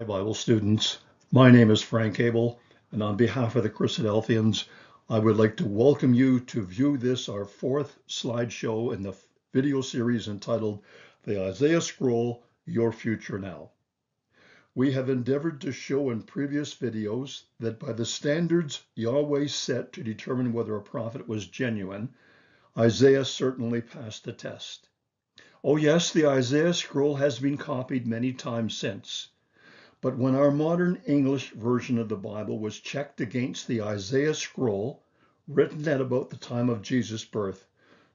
Hi, Bible students. My name is Frank Abel, and on behalf of the Christadelphians, I would like to welcome you to view this, our fourth slideshow in the video series entitled The Isaiah Scroll Your Future Now. We have endeavored to show in previous videos that by the standards Yahweh set to determine whether a prophet was genuine, Isaiah certainly passed the test. Oh, yes, the Isaiah scroll has been copied many times since. But when our modern English version of the Bible was checked against the Isaiah scroll, written at about the time of Jesus' birth,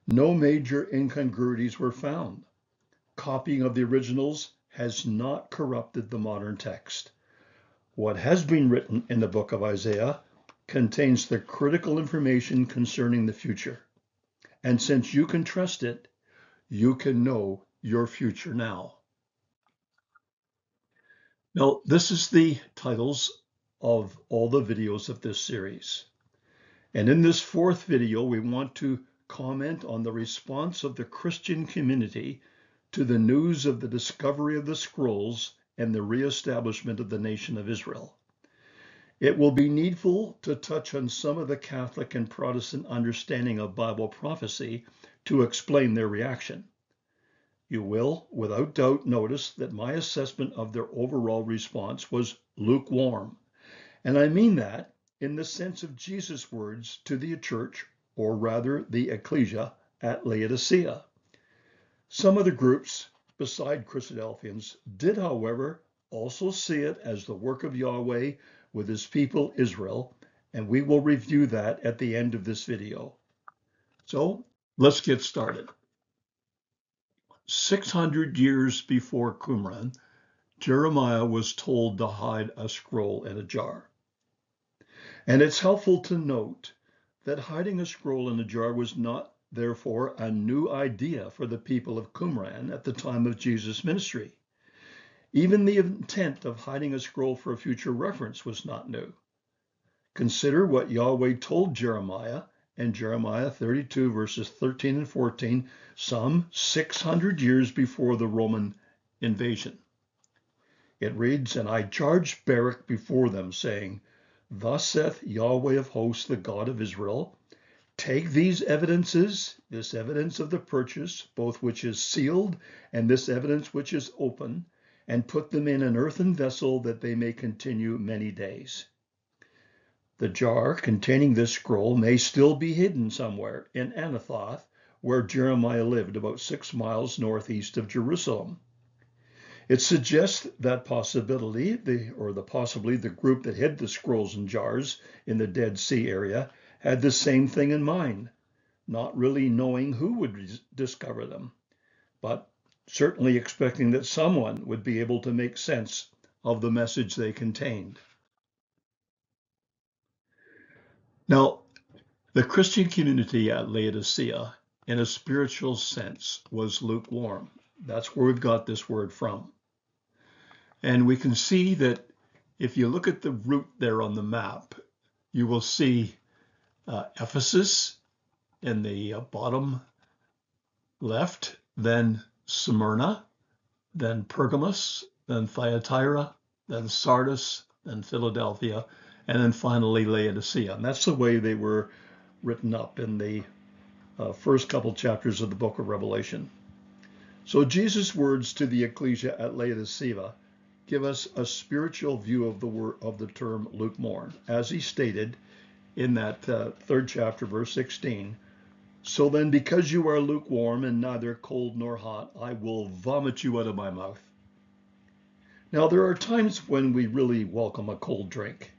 no major incongruities were found. Copying of the originals has not corrupted the modern text. What has been written in the book of Isaiah contains the critical information concerning the future. And since you can trust it, you can know your future now. Now, this is the titles of all the videos of this series. And in this fourth video, we want to comment on the response of the Christian community to the news of the discovery of the scrolls and the reestablishment of the nation of Israel. It will be needful to touch on some of the Catholic and Protestant understanding of Bible prophecy to explain their reaction. You will, without doubt, notice that my assessment of their overall response was lukewarm. And I mean that in the sense of Jesus' words to the church, or rather the ecclesia, at Laodicea. Some of the groups, beside Christadelphians, did, however, also see it as the work of Yahweh with his people Israel, and we will review that at the end of this video. So let's get started. 600 years before Qumran, Jeremiah was told to hide a scroll in a jar. And it's helpful to note that hiding a scroll in a jar was not, therefore, a new idea for the people of Qumran at the time of Jesus' ministry. Even the intent of hiding a scroll for a future reference was not new. Consider what Yahweh told Jeremiah and Jeremiah 32, verses 13 and 14, some 600 years before the Roman invasion. It reads, And I charged Baruch before them, saying, Thus saith Yahweh of hosts, the God of Israel, Take these evidences, this evidence of the purchase, both which is sealed and this evidence which is open, and put them in an earthen vessel that they may continue many days. The jar containing this scroll may still be hidden somewhere in Anathoth, where Jeremiah lived, about six miles northeast of Jerusalem. It suggests that possibility, the, or the possibly the group that hid the scrolls and jars in the Dead Sea area had the same thing in mind, not really knowing who would discover them, but certainly expecting that someone would be able to make sense of the message they contained. Now, the Christian community at Laodicea, in a spiritual sense, was lukewarm. That's where we've got this word from. And we can see that if you look at the route there on the map, you will see uh, Ephesus in the uh, bottom left, then Smyrna, then Pergamos, then Thyatira, then Sardis, then Philadelphia, and then finally Laodicea. And that's the way they were written up in the uh, first couple chapters of the book of Revelation. So Jesus' words to the ecclesia at Laodicea give us a spiritual view of the word of the term lukewarm, as he stated in that uh, third chapter, verse 16. So then, because you are lukewarm and neither cold nor hot, I will vomit you out of my mouth. Now, there are times when we really welcome a cold drink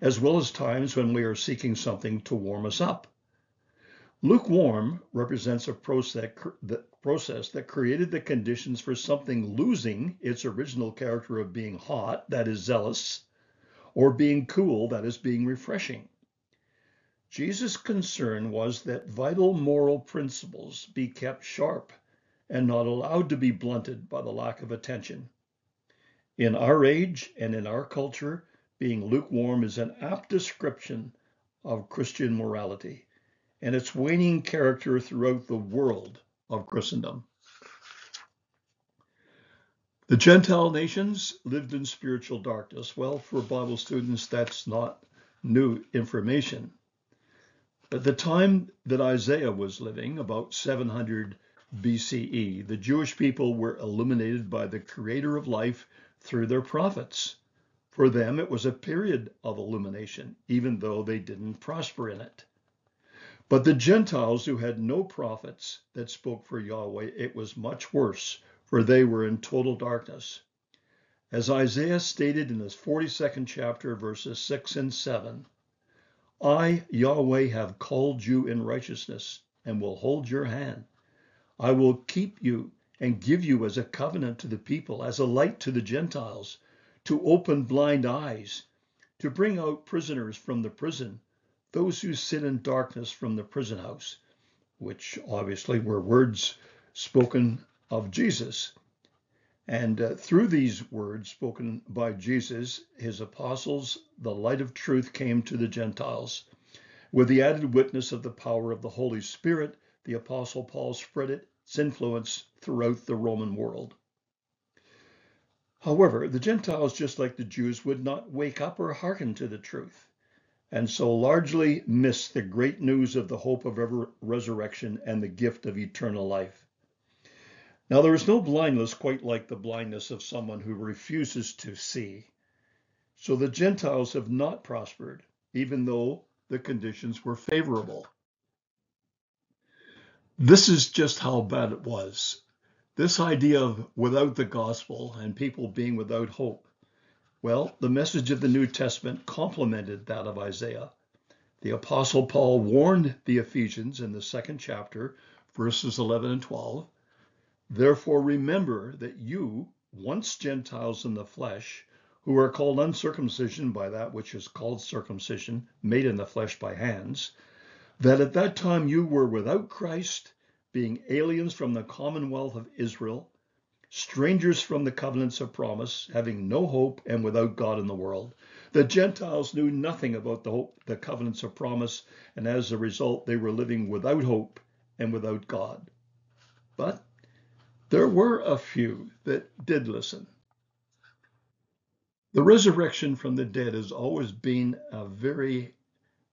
as well as times when we are seeking something to warm us up. Lukewarm represents a process that created the conditions for something losing its original character of being hot, that is zealous, or being cool, that is being refreshing. Jesus' concern was that vital moral principles be kept sharp and not allowed to be blunted by the lack of attention. In our age and in our culture, being lukewarm is an apt description of Christian morality and its waning character throughout the world of Christendom. The Gentile nations lived in spiritual darkness. Well, for Bible students, that's not new information. At the time that Isaiah was living, about 700 BCE, the Jewish people were illuminated by the creator of life through their prophets. For them, it was a period of illumination, even though they didn't prosper in it. But the Gentiles who had no prophets that spoke for Yahweh, it was much worse, for they were in total darkness. As Isaiah stated in his 42nd chapter, verses 6 and 7, I, Yahweh, have called you in righteousness and will hold your hand. I will keep you and give you as a covenant to the people, as a light to the Gentiles, to open blind eyes, to bring out prisoners from the prison, those who sit in darkness from the prison house, which obviously were words spoken of Jesus. And uh, through these words spoken by Jesus, his apostles, the light of truth came to the Gentiles. With the added witness of the power of the Holy Spirit, the Apostle Paul spread its influence throughout the Roman world. However, the Gentiles, just like the Jews, would not wake up or hearken to the truth, and so largely missed the great news of the hope of ever resurrection and the gift of eternal life. Now, there is no blindness quite like the blindness of someone who refuses to see. So the Gentiles have not prospered, even though the conditions were favorable. This is just how bad it was. This idea of without the gospel and people being without hope. Well, the message of the New Testament complemented that of Isaiah. The Apostle Paul warned the Ephesians in the second chapter, verses 11 and 12. Therefore, remember that you, once Gentiles in the flesh, who are called uncircumcision by that which is called circumcision, made in the flesh by hands, that at that time you were without Christ, being aliens from the commonwealth of Israel, strangers from the covenants of promise, having no hope and without God in the world. The Gentiles knew nothing about the hope, the covenants of promise, and as a result, they were living without hope and without God. But there were a few that did listen. The resurrection from the dead has always been a very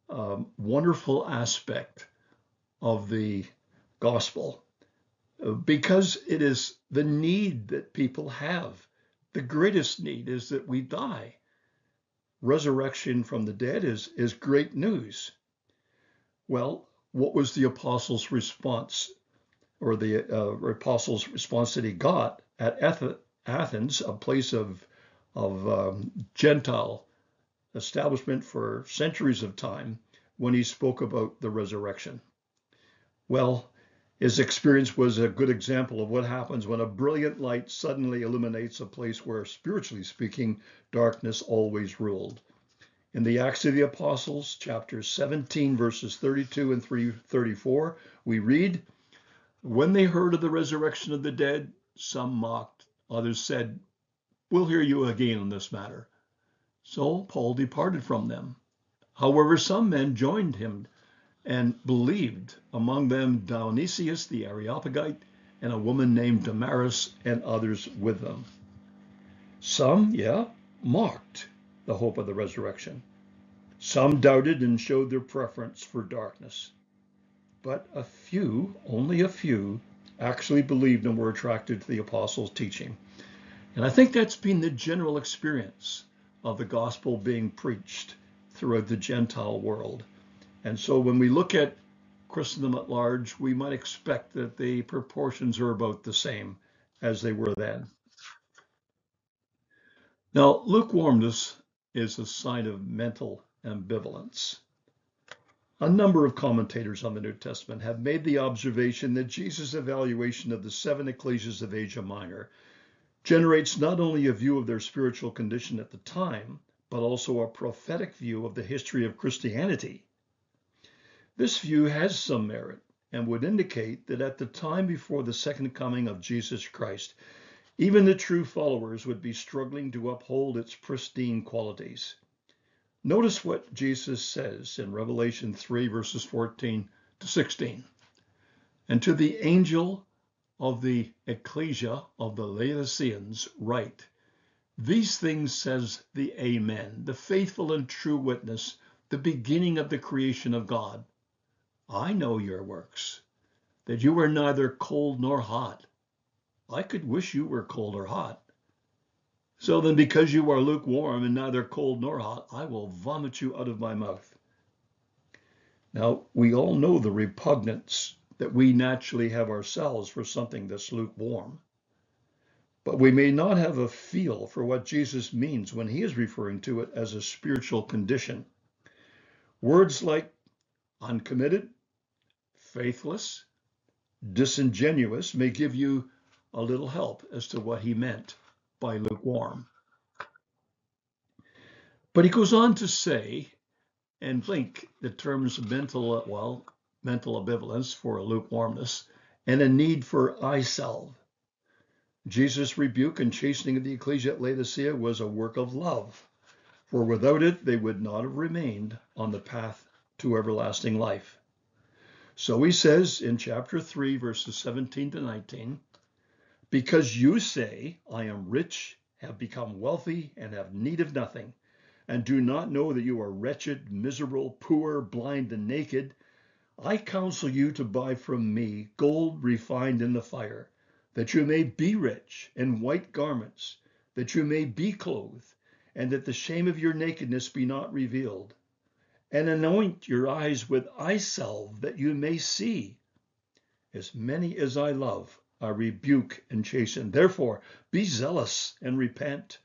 um, wonderful aspect of the gospel uh, because it is the need that people have. The greatest need is that we die. Resurrection from the dead is, is great news. Well, what was the apostles' response or the uh, apostles' response that he got at Athens, a place of, of um, Gentile establishment for centuries of time when he spoke about the resurrection. Well, his experience was a good example of what happens when a brilliant light suddenly illuminates a place where, spiritually speaking, darkness always ruled. In the Acts of the Apostles, chapter 17, verses 32 and 34, we read, When they heard of the resurrection of the dead, some mocked, others said, We'll hear you again on this matter. So Paul departed from them. However, some men joined him and believed, among them Dionysius the Areopagite and a woman named Damaris and others with them. Some, yeah, mocked the hope of the resurrection. Some doubted and showed their preference for darkness. But a few, only a few, actually believed and were attracted to the apostles' teaching. And I think that's been the general experience of the gospel being preached throughout the Gentile world. And so when we look at Christendom at large, we might expect that the proportions are about the same as they were then. Now, lukewarmness is a sign of mental ambivalence. A number of commentators on the New Testament have made the observation that Jesus' evaluation of the seven ecclesias of Asia Minor generates not only a view of their spiritual condition at the time, but also a prophetic view of the history of Christianity. This view has some merit and would indicate that at the time before the second coming of Jesus Christ, even the true followers would be struggling to uphold its pristine qualities. Notice what Jesus says in Revelation 3, verses 14 to 16. And to the angel of the ecclesia of the Laodiceans write, These things says the Amen, the faithful and true witness, the beginning of the creation of God. I know your works, that you are neither cold nor hot. I could wish you were cold or hot. So then, because you are lukewarm and neither cold nor hot, I will vomit you out of my mouth. Now, we all know the repugnance that we naturally have ourselves for something that's lukewarm. But we may not have a feel for what Jesus means when he is referring to it as a spiritual condition. Words like uncommitted, faithless, disingenuous may give you a little help as to what he meant by lukewarm. But he goes on to say and link the terms mental, well, mental ambivalence for a lukewarmness and a need for eye salve. Jesus' rebuke and chastening of the ecclesia at Laodicea was a work of love, for without it they would not have remained on the path to everlasting life. So he says in chapter 3, verses 17 to 19, Because you say, I am rich, have become wealthy, and have need of nothing, and do not know that you are wretched, miserable, poor, blind, and naked, I counsel you to buy from me gold refined in the fire, that you may be rich, and white garments, that you may be clothed, and that the shame of your nakedness be not revealed. And anoint your eyes with eye salve, that you may see. As many as I love, I rebuke and chasten. Therefore, be zealous and repent.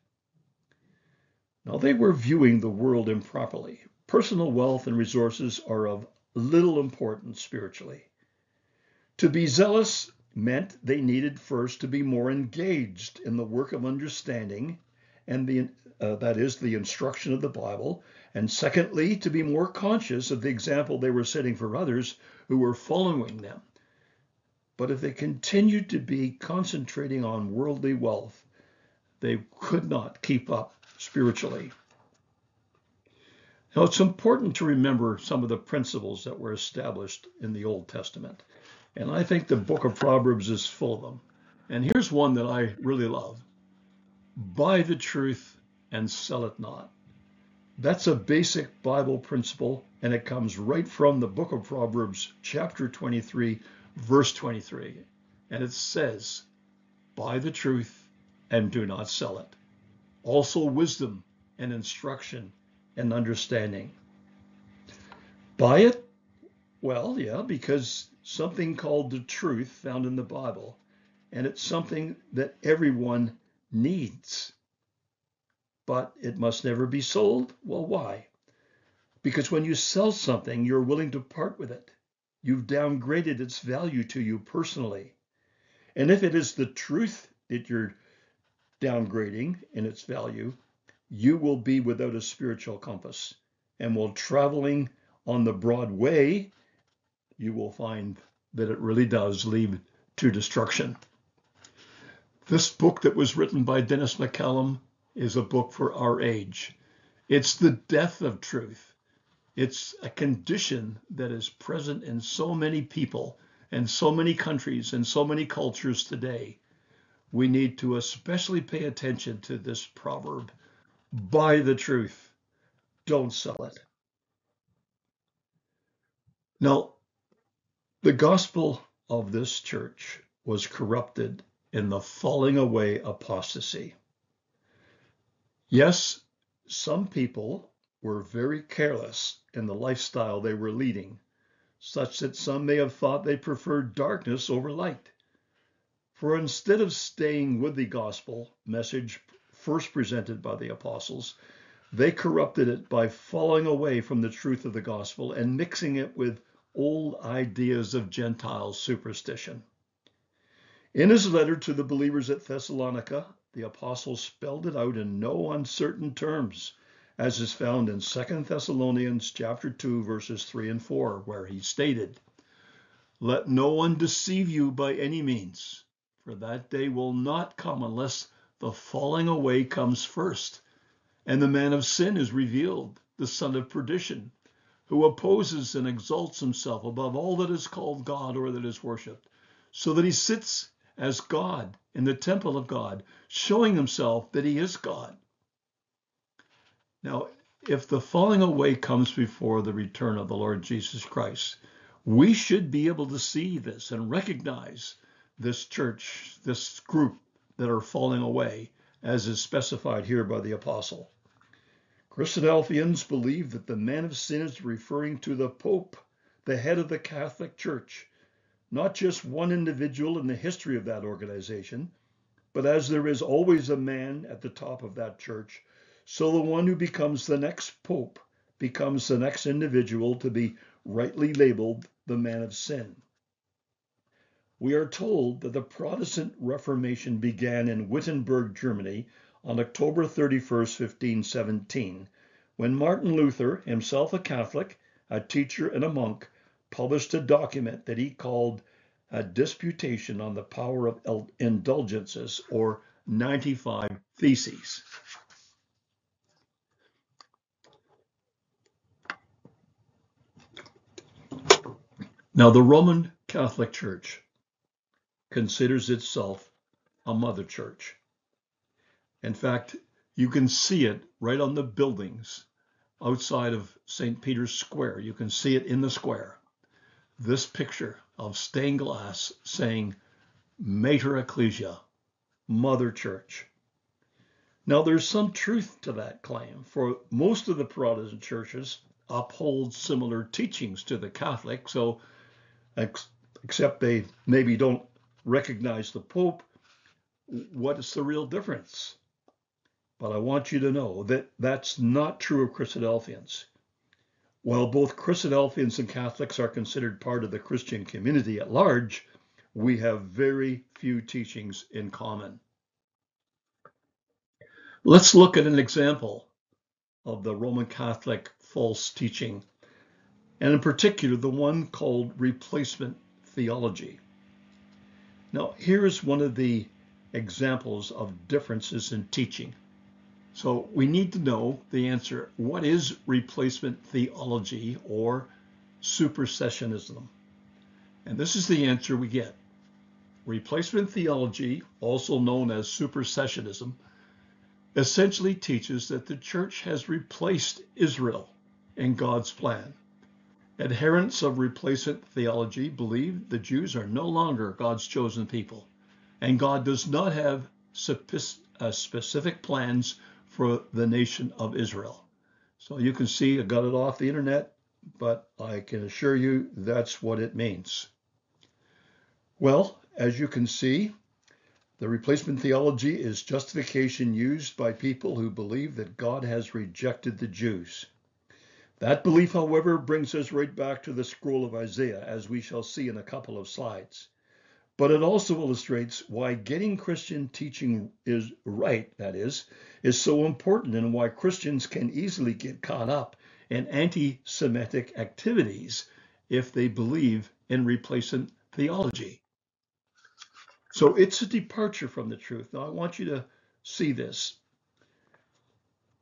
Now they were viewing the world improperly. Personal wealth and resources are of little importance spiritually. To be zealous meant they needed first to be more engaged in the work of understanding and the uh, that is the instruction of the Bible, and secondly to be more conscious of the example they were setting for others who were following them. But if they continued to be concentrating on worldly wealth, they could not keep up spiritually. Now, it's important to remember some of the principles that were established in the Old Testament. And I think the book of Proverbs is full of them. And here's one that I really love buy the truth and sell it not. That's a basic Bible principle, and it comes right from the book of Proverbs, chapter 23, verse 23. And it says, Buy the truth and do not sell it also wisdom and instruction and understanding. Buy it? Well, yeah, because something called the truth found in the Bible, and it's something that everyone needs. But it must never be sold? Well, why? Because when you sell something, you're willing to part with it. You've downgraded its value to you personally. And if it is the truth that you're downgrading in its value, you will be without a spiritual compass. And while traveling on the broad way, you will find that it really does lead to destruction. This book that was written by Dennis McCallum is a book for our age. It's the death of truth. It's a condition that is present in so many people and so many countries and so many cultures today we need to especially pay attention to this proverb buy the truth, don't sell it. Now, the gospel of this church was corrupted in the falling away apostasy. Yes, some people were very careless in the lifestyle they were leading, such that some may have thought they preferred darkness over light. For instead of staying with the gospel message first presented by the apostles, they corrupted it by falling away from the truth of the gospel and mixing it with old ideas of Gentile superstition. In his letter to the believers at Thessalonica, the apostle spelled it out in no uncertain terms, as is found in 2 Thessalonians chapter 2 verses 3 and 4, where he stated, "Let no one deceive you by any means, for that day will not come unless the falling away comes first, and the man of sin is revealed, the son of perdition, who opposes and exalts himself above all that is called God or that is worshipped, so that he sits as God in the temple of God, showing himself that he is God. Now, if the falling away comes before the return of the Lord Jesus Christ, we should be able to see this and recognize this church, this group that are falling away, as is specified here by the apostle. Christadelphians believe that the man of sin is referring to the Pope, the head of the Catholic Church, not just one individual in the history of that organization, but as there is always a man at the top of that church, so the one who becomes the next Pope becomes the next individual to be rightly labeled the man of sin. We are told that the Protestant Reformation began in Wittenberg, Germany on October 31, 1517, when Martin Luther, himself a Catholic, a teacher, and a monk, published a document that he called a disputation on the power of indulgences or 95 theses. Now, the Roman Catholic Church considers itself a mother church. In fact, you can see it right on the buildings outside of St. Peter's Square. You can see it in the square. This picture of stained glass saying Mater Ecclesia, Mother Church. Now, there's some truth to that claim, for most of the Protestant churches uphold similar teachings to the Catholic, so ex except they maybe don't recognize the Pope, what is the real difference? But I want you to know that that's not true of Christadelphians. While both Christadelphians and Catholics are considered part of the Christian community at large, we have very few teachings in common. Let's look at an example of the Roman Catholic false teaching and in particular the one called replacement theology. Now, here is one of the examples of differences in teaching. So we need to know the answer. What is replacement theology or supersessionism? And this is the answer we get. Replacement theology, also known as supersessionism, essentially teaches that the church has replaced Israel in God's plan. Adherents of replacement theology believe the Jews are no longer God's chosen people, and God does not have uh, specific plans for the nation of Israel. So you can see I got it off the internet, but I can assure you that's what it means. Well, as you can see, the replacement theology is justification used by people who believe that God has rejected the Jews. That belief, however, brings us right back to the scroll of Isaiah, as we shall see in a couple of slides. But it also illustrates why getting Christian teaching is right, that is, is so important and why Christians can easily get caught up in anti Semitic activities if they believe in replacement theology. So it's a departure from the truth. Now, I want you to see this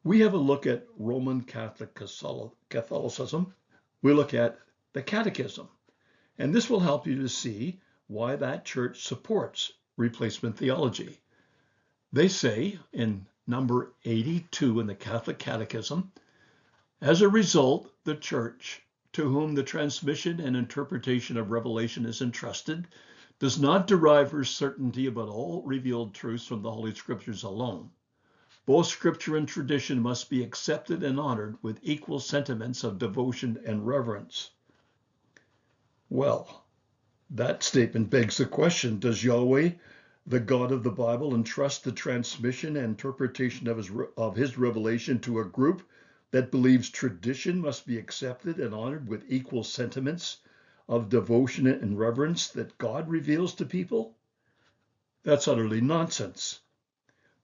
we have a look at Roman Catholic Catholicism. We look at the Catechism. And this will help you to see why that church supports replacement theology. They say in number 82 in the Catholic Catechism, as a result, the church, to whom the transmission and interpretation of revelation is entrusted, does not derive her certainty about all revealed truths from the Holy Scriptures alone both scripture and tradition must be accepted and honored with equal sentiments of devotion and reverence. Well, that statement begs the question Does Yahweh, the God of the Bible, entrust the transmission and interpretation of his, of his revelation to a group that believes tradition must be accepted and honored with equal sentiments of devotion and reverence that God reveals to people? That's utterly nonsense.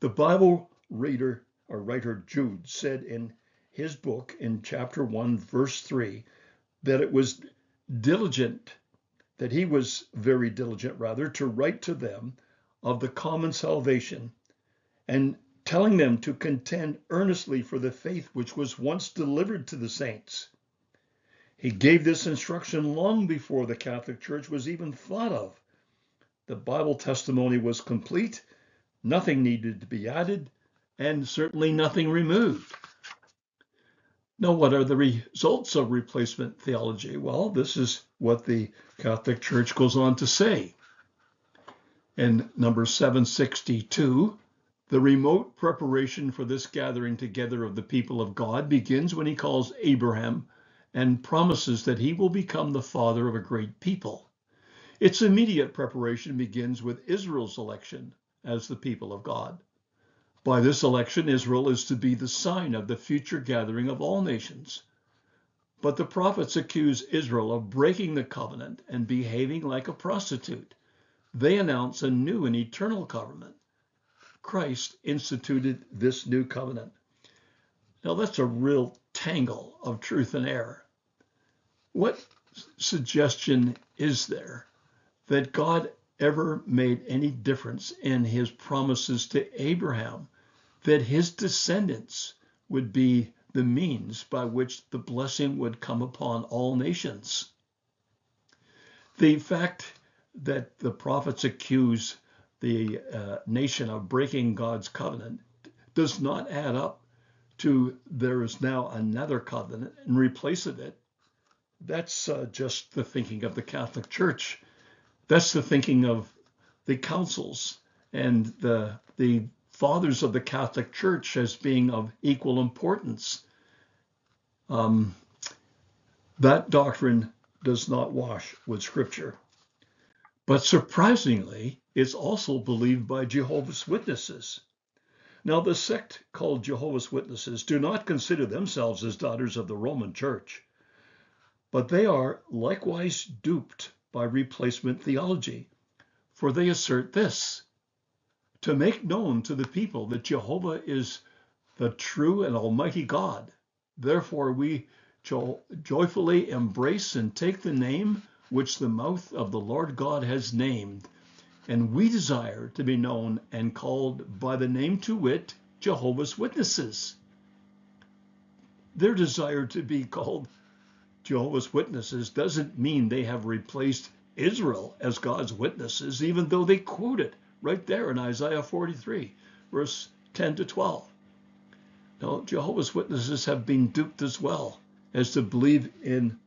The Bible reader or writer Jude said in his book in chapter 1 verse 3 that it was diligent that he was very diligent rather to write to them of the common salvation and telling them to contend earnestly for the faith which was once delivered to the saints. He gave this instruction long before the Catholic Church was even thought of. The Bible testimony was complete, nothing needed to be added, and certainly nothing removed. Now, what are the results of replacement theology? Well, this is what the Catholic Church goes on to say. In number 762, the remote preparation for this gathering together of the people of God begins when he calls Abraham and promises that he will become the father of a great people. Its immediate preparation begins with Israel's election as the people of God. By this election, Israel is to be the sign of the future gathering of all nations. But the prophets accuse Israel of breaking the covenant and behaving like a prostitute. They announce a new and eternal covenant. Christ instituted this new covenant. Now, that's a real tangle of truth and error. What suggestion is there that God ever made any difference in his promises to Abraham that his descendants would be the means by which the blessing would come upon all nations. The fact that the prophets accuse the uh, nation of breaking God's covenant does not add up to there is now another covenant in replace of it. That's uh, just the thinking of the Catholic Church. That's the thinking of the councils and the the fathers of the Catholic Church as being of equal importance. Um, that doctrine does not wash with Scripture. But surprisingly, it's also believed by Jehovah's Witnesses. Now, the sect called Jehovah's Witnesses do not consider themselves as daughters of the Roman Church, but they are likewise duped by replacement theology, for they assert this to make known to the people that Jehovah is the true and almighty God. Therefore, we jo- joyfully embrace and take the name which the mouth of the Lord God has named, and we desire to be known and called by the name to wit, Jehovah's Witnesses. Their desire to be called Jehovah's Witnesses doesn't mean they have replaced Israel as God's witnesses, even though they quote it right there in Isaiah 43, verse 10 to 12. Now, Jehovah's Witnesses have been duped as well as to believe in,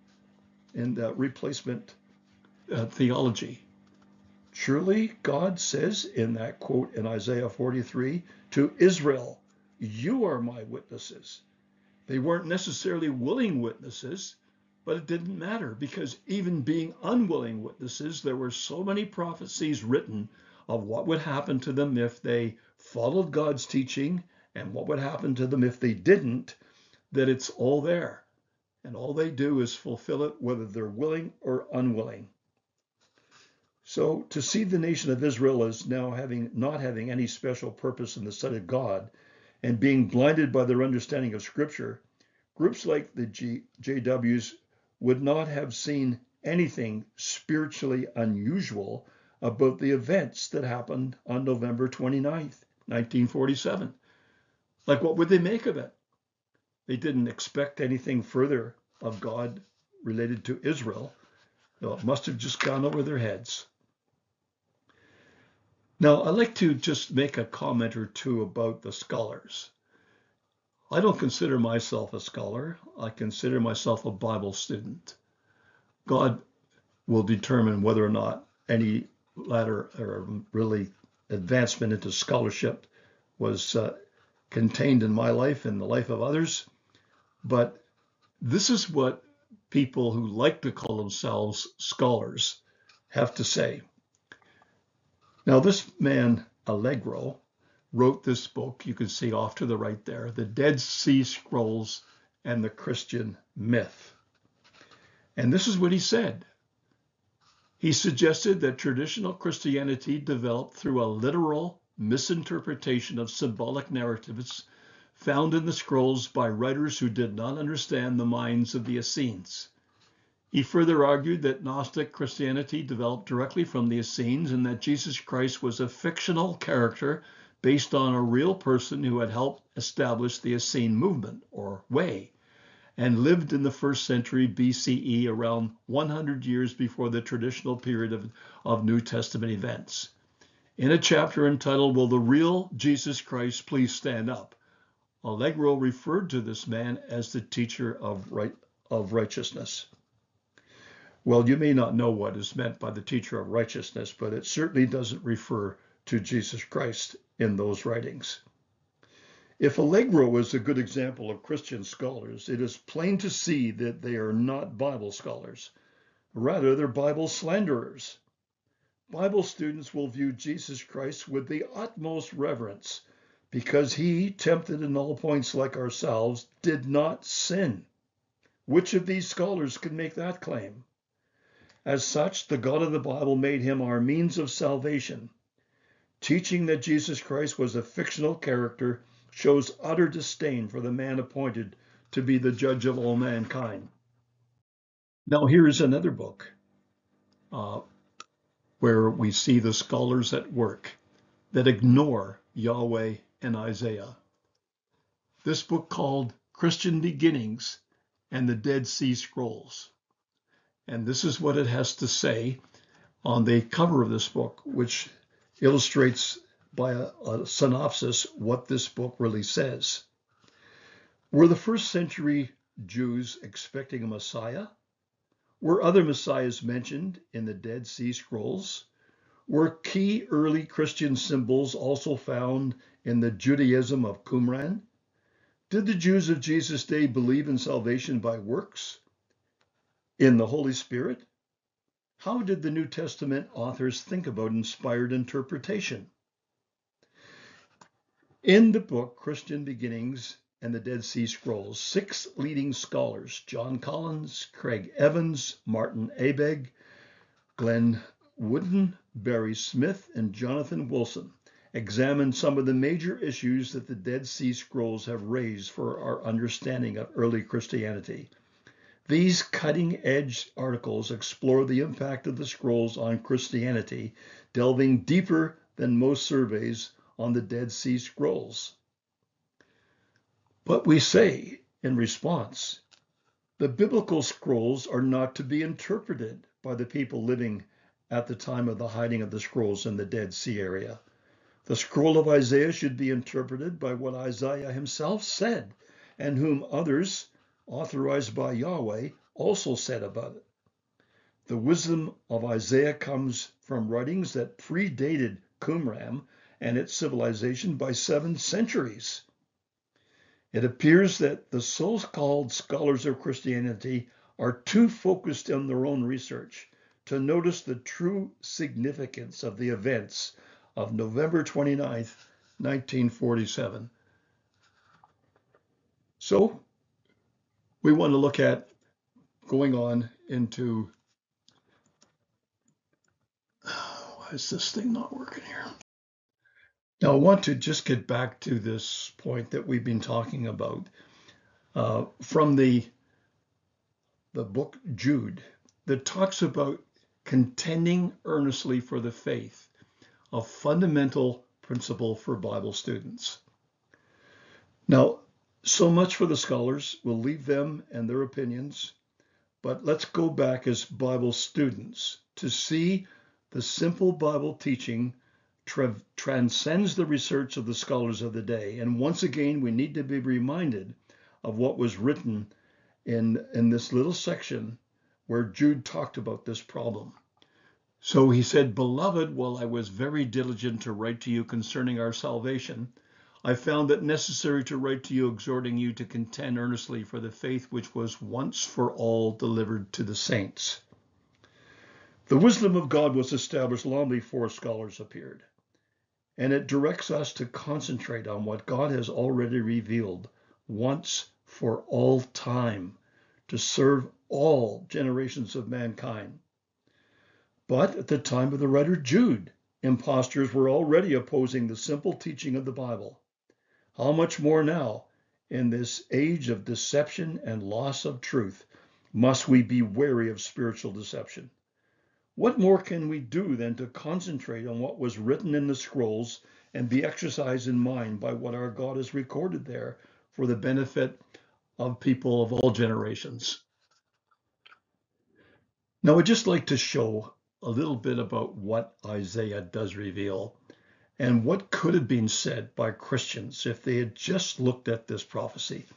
in the replacement uh, theology. Surely God says in that quote in Isaiah 43 to Israel, You are my witnesses. They weren't necessarily willing witnesses, but it didn't matter because even being unwilling witnesses, there were so many prophecies written of what would happen to them if they followed God's teaching and what would happen to them if they didn't, that it's all there. And all they do is fulfill it, whether they're willing or unwilling. So to see the nation of Israel as now having not having any special purpose in the sight of God and being blinded by their understanding of Scripture, groups like the G- JWs would not have seen anything spiritually unusual about the events that happened on November 29th, 1947. Like, what would they make of it? They didn't expect anything further of God related to Israel. No, it must have just gone over their heads. Now, I'd like to just make a comment or two about the scholars. I don't consider myself a scholar. I consider myself a Bible student. God will determine whether or not any ladder or really advancement into scholarship was uh, contained in my life and the life of others. But this is what people who like to call themselves scholars have to say. Now, this man, Allegro, wrote this book, you can see off to the right there, The Dead Sea Scrolls and the Christian Myth. And this is what he said he suggested that traditional Christianity developed through a literal misinterpretation of symbolic narratives found in the scrolls by writers who did not understand the minds of the Essenes. He further argued that Gnostic Christianity developed directly from the Essenes and that Jesus Christ was a fictional character based on a real person who had helped establish the Essene movement or way, and lived in the first century BCE, around 100 years before the traditional period of, of New Testament events. In a chapter entitled, Will the Real Jesus Christ Please Stand Up? Allegro referred to this man as the teacher of, right, of righteousness. Well, you may not know what is meant by the teacher of righteousness, but it certainly doesn't refer to Jesus Christ in those writings. If Allegro is a good example of Christian scholars, it is plain to see that they are not Bible scholars. Rather, they're Bible slanderers. Bible students will view Jesus Christ with the utmost reverence because he, tempted in all points like ourselves, did not sin. Which of these scholars can make that claim? As such, the God of the Bible made him our means of salvation. Teaching that Jesus Christ was a fictional character shows utter disdain for the man appointed to be the judge of all mankind. Now, here is another book uh, where we see the scholars at work that ignore Yahweh and Isaiah. This book called Christian Beginnings and the Dead Sea Scrolls. And this is what it has to say on the cover of this book, which illustrates by a, a synopsis what this book really says. Were the first century Jews expecting a Messiah? Were other Messiahs mentioned in the Dead Sea Scrolls? Were key early Christian symbols also found in the Judaism of Qumran? Did the Jews of Jesus' day believe in salvation by works? in the Holy Spirit? How did the New Testament authors think about inspired interpretation? In the book Christian Beginnings and the Dead Sea Scrolls, six leading scholars, John Collins, Craig Evans, Martin Abegg, Glenn Wooden, Barry Smith, and Jonathan Wilson, examined some of the major issues that the Dead Sea Scrolls have raised for our understanding of early Christianity. These cutting edge articles explore the impact of the scrolls on Christianity, delving deeper than most surveys on the Dead Sea Scrolls. But we say in response, the biblical scrolls are not to be interpreted by the people living at the time of the hiding of the scrolls in the Dead Sea area. The scroll of Isaiah should be interpreted by what Isaiah himself said, and whom others authorized by Yahweh, also said about it. The wisdom of Isaiah comes from writings that predated Qumran and its civilization by seven centuries. It appears that the so called scholars of Christianity are too focused on their own research to notice the true significance of the events of November 29th, 1947. So we want to look at going on into why is this thing not working here? Now, I want to just get back to this point that we've been talking about uh, from the the book Jude that talks about contending earnestly for the faith, a fundamental principle for Bible students. Now, so much for the scholars. We'll leave them and their opinions. But let's go back as Bible students to see the simple Bible teaching tra- transcends the research of the scholars of the day. And once again, we need to be reminded of what was written in, in this little section where Jude talked about this problem. So he said, Beloved, while I was very diligent to write to you concerning our salvation, I found it necessary to write to you, exhorting you to contend earnestly for the faith which was once for all delivered to the saints. The wisdom of God was established long before scholars appeared, and it directs us to concentrate on what God has already revealed once for all time to serve all generations of mankind. But at the time of the writer Jude, impostors were already opposing the simple teaching of the Bible. How much more now, in this age of deception and loss of truth, must we be wary of spiritual deception? What more can we do than to concentrate on what was written in the scrolls and be exercised in mind by what our God has recorded there for the benefit of people of all generations. Now, I'd just like to show a little bit about what Isaiah does reveal and what could have been said by Christians if they had just looked at this prophecy.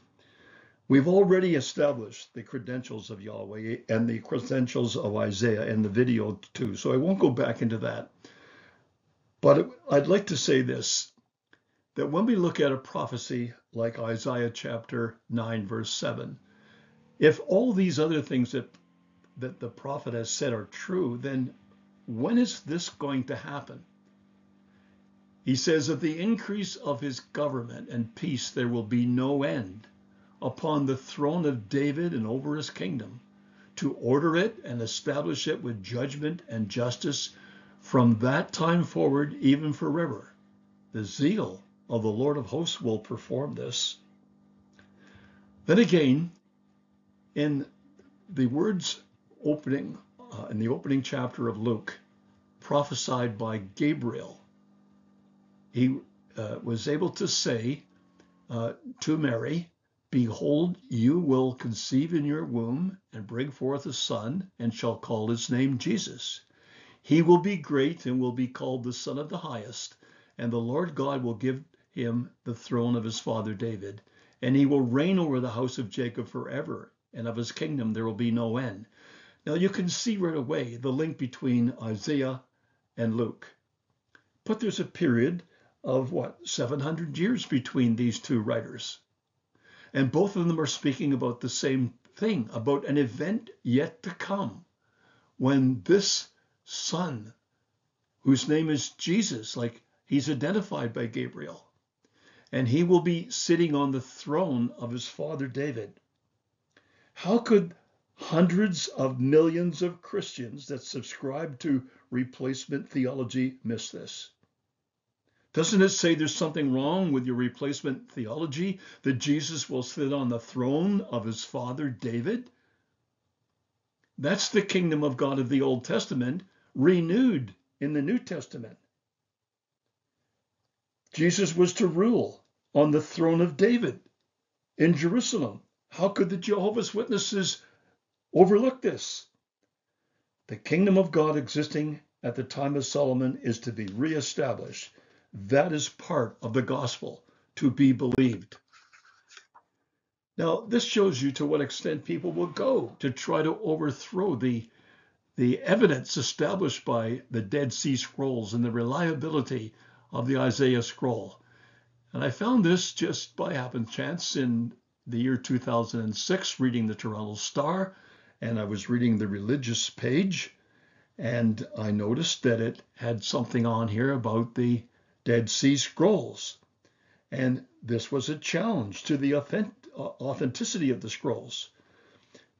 We've already established the credentials of Yahweh and the credentials of Isaiah in the video too, so I won't go back into that. But I'd like to say this that when we look at a prophecy like Isaiah chapter 9, verse 7, if all these other things that, that the prophet has said are true, then when is this going to happen? He says, Of the increase of his government and peace there will be no end upon the throne of David and over his kingdom, to order it and establish it with judgment and justice from that time forward, even forever. The zeal of the Lord of hosts will perform this. Then again, in the words opening, uh, in the opening chapter of Luke, prophesied by Gabriel, he uh, was able to say uh, to Mary, Behold, you will conceive in your womb and bring forth a son, and shall call his name Jesus. He will be great and will be called the Son of the Highest, and the Lord God will give him the throne of his father David, and he will reign over the house of Jacob forever, and of his kingdom there will be no end. Now you can see right away the link between Isaiah and Luke. But there's a period of what, 700 years between these two writers. And both of them are speaking about the same thing, about an event yet to come when this son, whose name is Jesus, like he's identified by Gabriel, and he will be sitting on the throne of his father David. How could hundreds of millions of Christians that subscribe to replacement theology miss this? Doesn't it say there's something wrong with your replacement theology that Jesus will sit on the throne of his father David? That's the kingdom of God of the Old Testament renewed in the New Testament. Jesus was to rule on the throne of David in Jerusalem. How could the Jehovah's Witnesses overlook this? The kingdom of God existing at the time of Solomon is to be reestablished. That is part of the gospel to be believed. Now, this shows you to what extent people will go to try to overthrow the, the evidence established by the Dead Sea Scrolls and the reliability of the Isaiah scroll. And I found this just by happenstance in the year 2006, reading the Toronto Star, and I was reading the religious page, and I noticed that it had something on here about the Dead Sea Scrolls. And this was a challenge to the authenticity of the scrolls.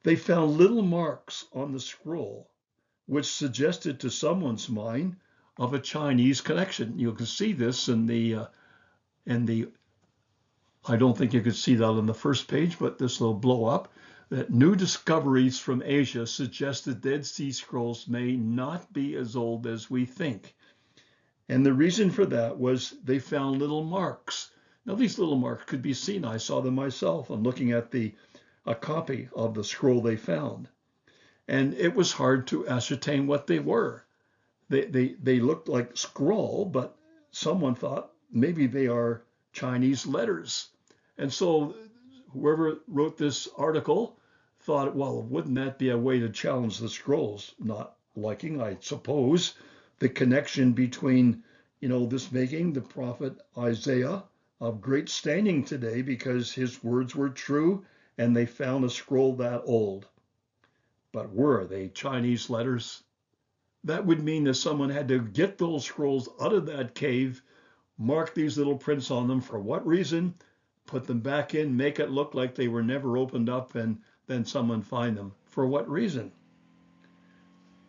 They found little marks on the scroll which suggested to someone's mind of a Chinese connection. You can see this in the uh, and the I don't think you could see that on the first page, but this little blow up that new discoveries from Asia suggest the Dead Sea Scrolls may not be as old as we think. And the reason for that was they found little marks. Now these little marks could be seen. I saw them myself. I'm looking at the a copy of the scroll they found. And it was hard to ascertain what they were. They, they, they looked like scroll, but someone thought maybe they are Chinese letters. And so whoever wrote this article thought, well, wouldn't that be a way to challenge the scrolls? Not liking, I suppose, the connection between, you know, this making the prophet Isaiah of great standing today because his words were true and they found a scroll that old. But were they Chinese letters? That would mean that someone had to get those scrolls out of that cave mark these little prints on them for what reason, put them back in, make it look like they were never opened up, and then someone find them. For what reason?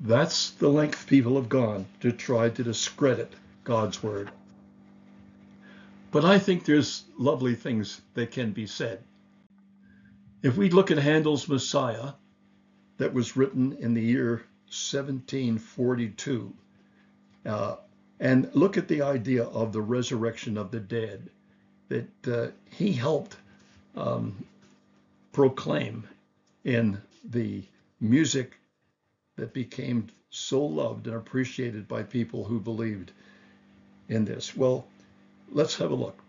That's the length people have gone to try to discredit God's word. But I think there's lovely things that can be said. If we look at Handel's Messiah, that was written in the year 1742, uh, and look at the idea of the resurrection of the dead, that uh, he helped um, proclaim in the music that became so loved and appreciated by people who believed in this? Well, let's have a look.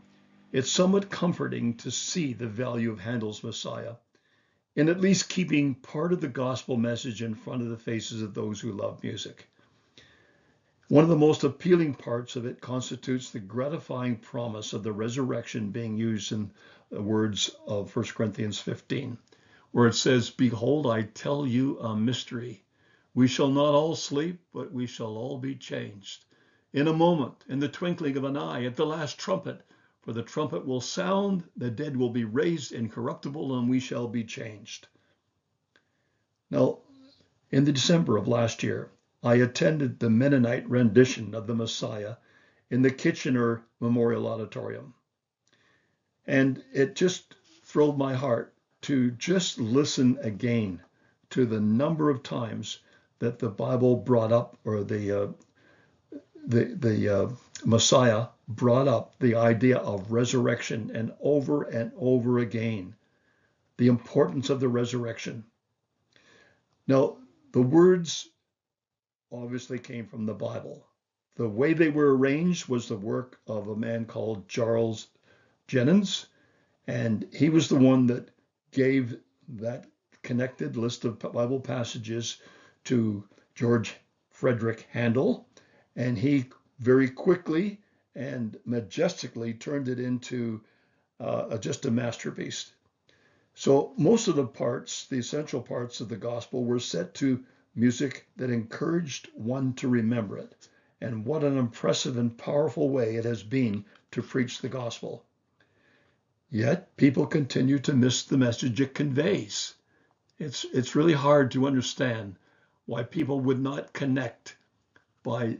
It's somewhat comforting to see the value of Handel's Messiah in at least keeping part of the gospel message in front of the faces of those who love music. One of the most appealing parts of it constitutes the gratifying promise of the resurrection being used in the words of 1 Corinthians 15, where it says, Behold, I tell you a mystery. We shall not all sleep, but we shall all be changed. In a moment, in the twinkling of an eye, at the last trumpet, for the trumpet will sound, the dead will be raised incorruptible, and we shall be changed. Now, in the December of last year, I attended the Mennonite rendition of the Messiah in the Kitchener Memorial Auditorium. And it just thrilled my heart to just listen again to the number of times that the Bible brought up, or the uh, the the uh, Messiah brought up the idea of resurrection, and over and over again, the importance of the resurrection. Now, the words obviously came from the Bible. The way they were arranged was the work of a man called Charles Jennens, and he was the one that gave that connected list of Bible passages to George Frederick Handel, and he very quickly and majestically turned it into uh, just a masterpiece. So most of the parts, the essential parts of the gospel, were set to music that encouraged one to remember it. And what an impressive and powerful way it has been to preach the gospel. Yet people continue to miss the message it conveys. It's, it's really hard to understand why people would not connect by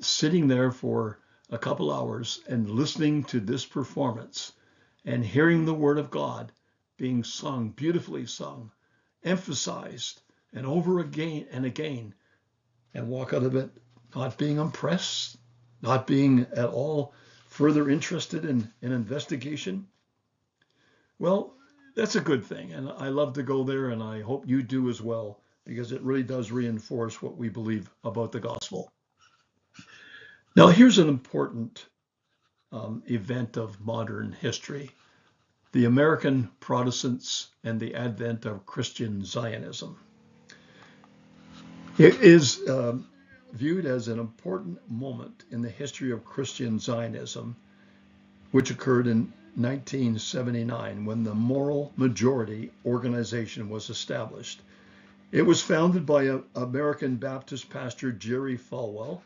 sitting there for a couple hours and listening to this performance and hearing the word of God being sung, beautifully sung, emphasized, and over again and again and walk out of it not being impressed, not being at all further interested in an in investigation, well, that's a good thing. And I love to go there, and I hope you do as well, because it really does reinforce what we believe about the gospel. Now, here's an important um, event of modern history the American Protestants and the advent of Christian Zionism. It is um, viewed as an important moment in the history of Christian Zionism, which occurred in 1979 when the Moral Majority organization was established. It was founded by a, American Baptist pastor Jerry Falwell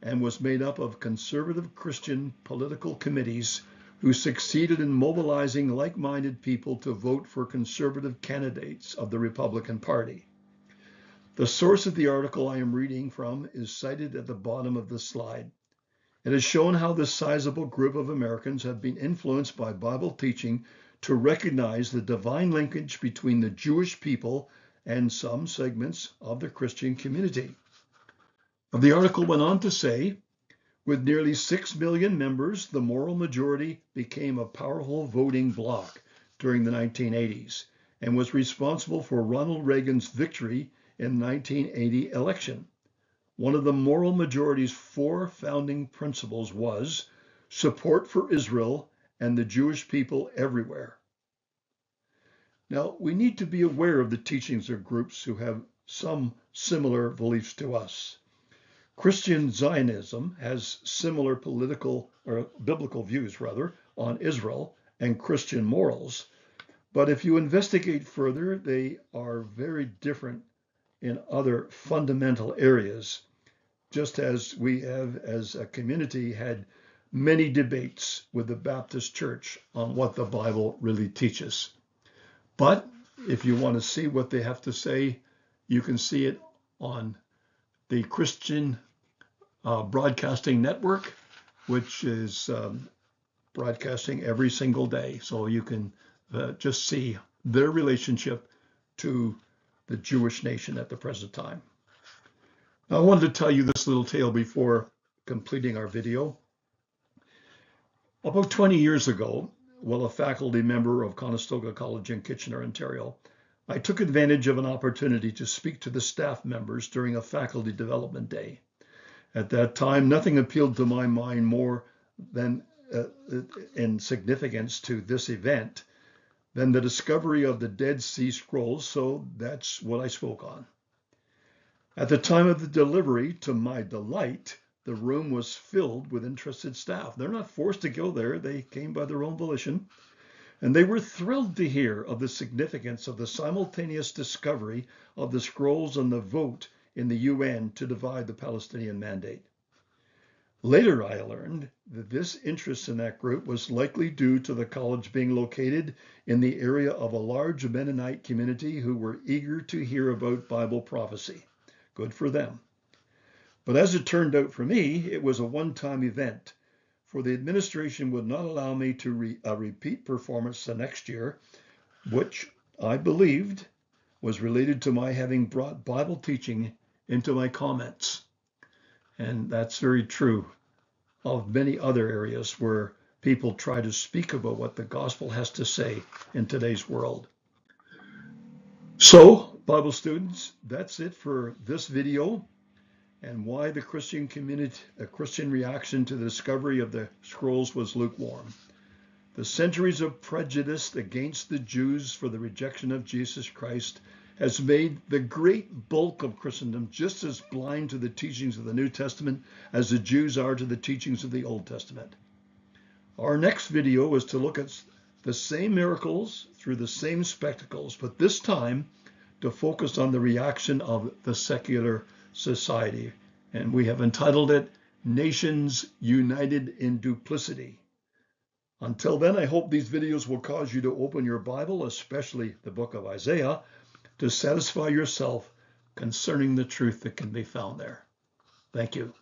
and was made up of conservative Christian political committees who succeeded in mobilizing like minded people to vote for conservative candidates of the Republican Party. The source of the article I am reading from is cited at the bottom of the slide. It has shown how this sizable group of Americans have been influenced by Bible teaching to recognize the divine linkage between the Jewish people and some segments of the Christian community. The article went on to say, with nearly 6 million members, the moral majority became a powerful voting bloc during the 1980s and was responsible for Ronald Reagan's victory in the 1980 election. One of the moral majority's four founding principles was support for Israel and the Jewish people everywhere. Now, we need to be aware of the teachings of groups who have some similar beliefs to us. Christian Zionism has similar political or biblical views, rather, on Israel and Christian morals. But if you investigate further, they are very different in other fundamental areas, just as we have, as a community, had many debates with the Baptist Church on what the Bible really teaches. But if you want to see what they have to say, you can see it on the Christian uh, Broadcasting Network, which is um, broadcasting every single day. So you can uh, just see their relationship to the Jewish nation at the present time. I wanted to tell you this little tale before completing our video. About 20 years ago, while a faculty member of Conestoga College in Kitchener, Ontario, I took advantage of an opportunity to speak to the staff members during a faculty development day. At that time, nothing appealed to my mind more than uh, in significance to this event than the discovery of the Dead Sea Scrolls, so that's what I spoke on. At the time of the delivery, to my delight, the room was filled with interested staff. They're not forced to go there, they came by their own volition. And they were thrilled to hear of the significance of the simultaneous discovery of the scrolls and the vote in the UN to divide the Palestinian mandate. Later, I learned that this interest in that group was likely due to the college being located in the area of a large Mennonite community who were eager to hear about Bible prophecy. Good for them. But as it turned out for me, it was a one time event, for the administration would not allow me to re- a repeat performance the next year, which I believed was related to my having brought Bible teaching into my comments. And that's very true of many other areas where people try to speak about what the gospel has to say in today's world. So, Bible students, that's it for this video and why the Christian community, a Christian reaction to the discovery of the scrolls was lukewarm. The centuries of prejudice against the Jews for the rejection of Jesus Christ has made the great bulk of Christendom just as blind to the teachings of the New Testament as the Jews are to the teachings of the Old Testament. Our next video is to look at the same miracles through the same spectacles, but this time to focus on the reaction of the secular society. And we have entitled it Nations United in Duplicity. Until then, I hope these videos will cause you to open your Bible, especially the book of Isaiah, to satisfy yourself concerning the truth that can be found there. Thank you.